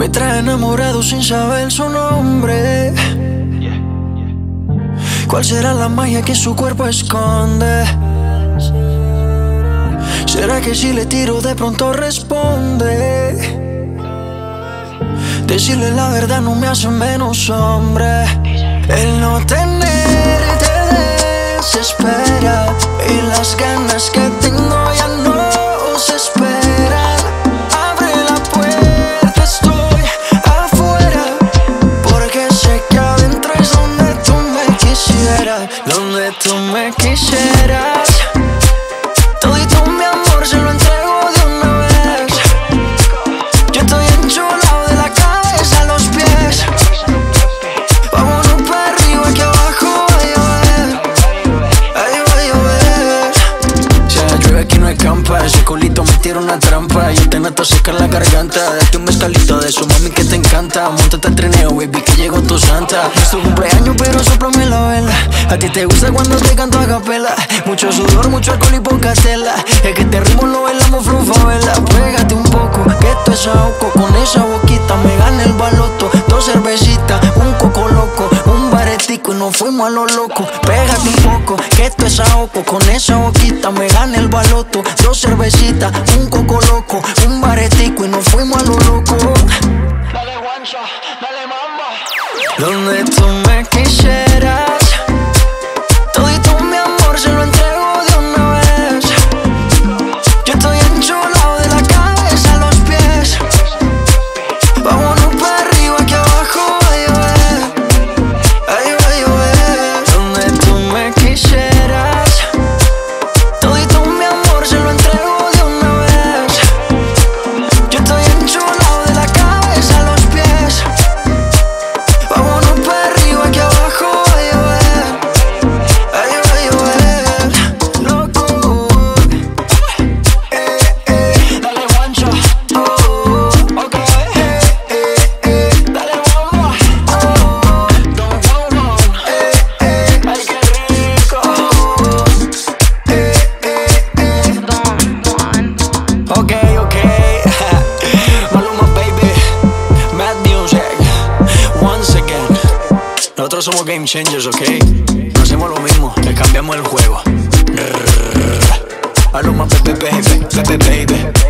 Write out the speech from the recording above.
Me trae enamorado sin saber su nombre. ¿Cuál será la magia que su cuerpo esconde? ¿Será que si le tiro de pronto responde? Decirle la verdad no me hace menos hombre. El no tener donde tú me quisieras. Todito mi amor se lo trampa. Yo te nato secar la garganta. Date un mezcalito de su mami que te encanta. Montate al trineo, baby, que llegó tu santa. Es tu cumpleaños, pero soplame la vela. A ti te gusta cuando te canto a capela. Mucho sudor, mucho alcohol y poca tela. Es que te ritmo lo bailamos vela. Pégate un poco, que esto es ahogo. Con esa boquita me gana el baloto. Dos cervecitas, un coco loco, un baretico y nos fuimos a lo loco. Pégate un poco, esto es ahogo. Con esa boquita me gana el baloto. Dos cervecitas, un coco loco, un baretico y nos fuimos a lo loco. Dale guancha, dale mamba. Donde tú me quisieras Somos game changers, ok. No hacemos lo mismo, le cambiamos el juego. Baby, baby, baby